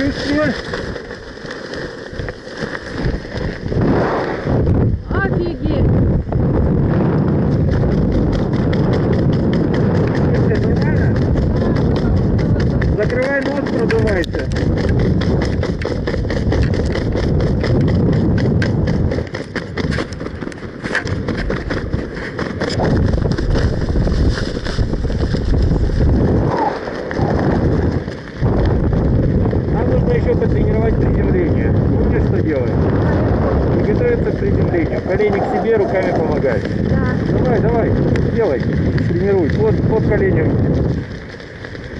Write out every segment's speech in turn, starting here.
чувствую. Офигеть! Делай, тренируй. Вот под коленем.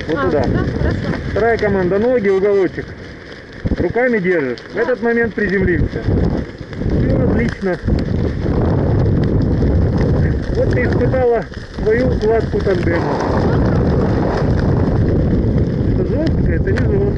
Вот А, туда. да. Вторая команда, ноги, уголочек. Руками держишь. В этот момент приземлимся. Все отлично. Вот ты испытала свою укладку тандема. Это жестко, это не жестко.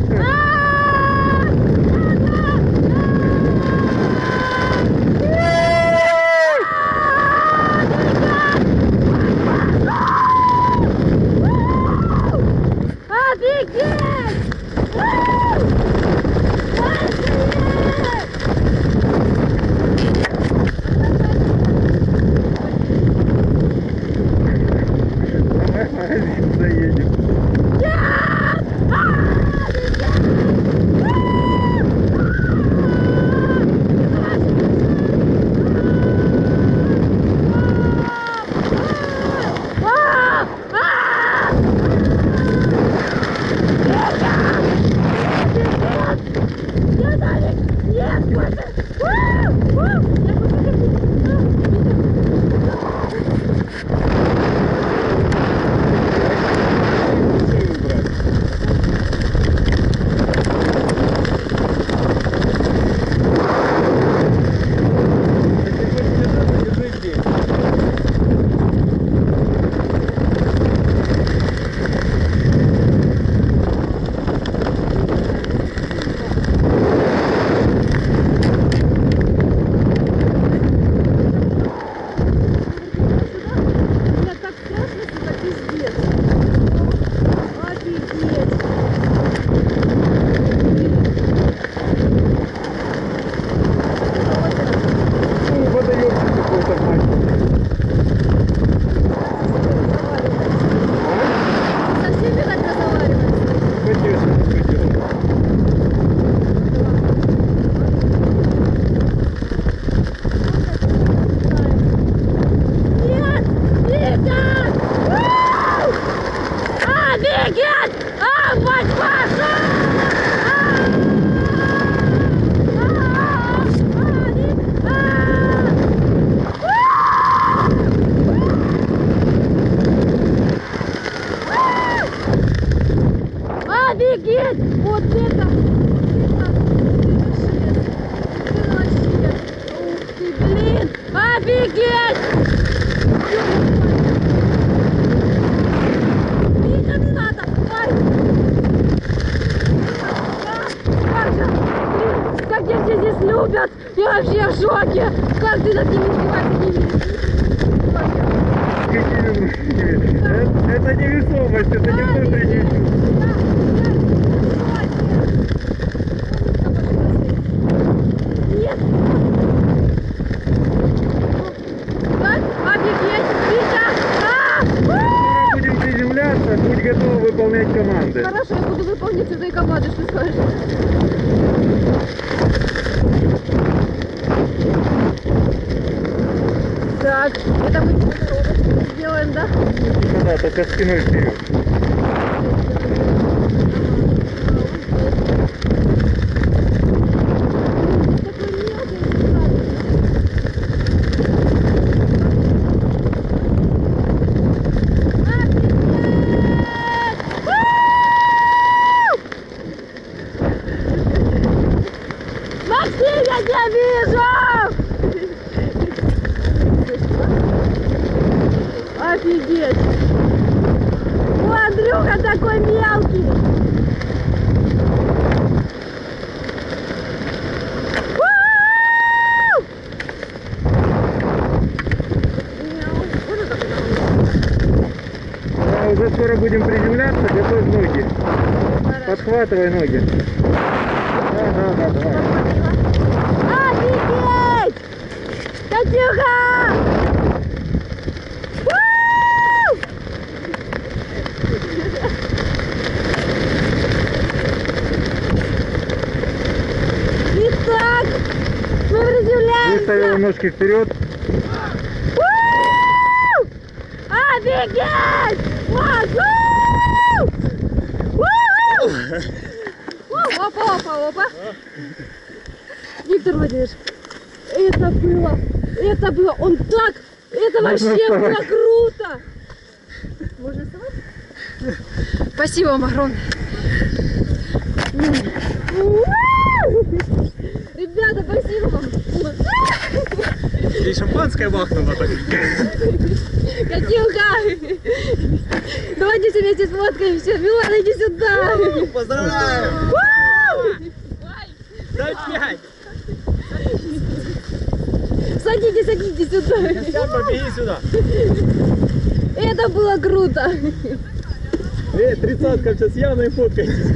А, мать ваша! А! А! А! А! А! Офигеть! Вот это! Вообще! Ух ты, блин! Офигеть! Вика, не надо! Ай! А, как же, блин, Как любят! Я вообще в шоке! Как ты над ними издеваешься? Это, это невесомость, это не внутреннее! А! Будь готова выполнять команды. Хорошо, я буду выполнять свои команды, что скажешь? Так, это мы сделаем, да? Да, только спиной вперед. Такой мелкий, Максим, я тебя вижу! Офигеть! О, Андрюха такой мелкий! Да, уже скоро будем приземляться, готовь ноги. Подхватывай ноги. Офигеть! Катюха! Итак, мы приземляемся. ножки вперед. Офигеть! Вау! Вау! Опа, опа, опа. Виктор Владимирович, это было, это было, он так, это вообще было круто. Можно вставать? Спасибо вам огромное. Ребята, спасибо вам. И шампанское бахнуло так. Катюха! Давайте все вместе сфоткаемся. Милана, иди сюда. Поздравляю! Садитесь, садитесь сюда. Сям, побеги сюда! Это было круто. Эй, тридцатка, сейчас явно и фоткайтесь.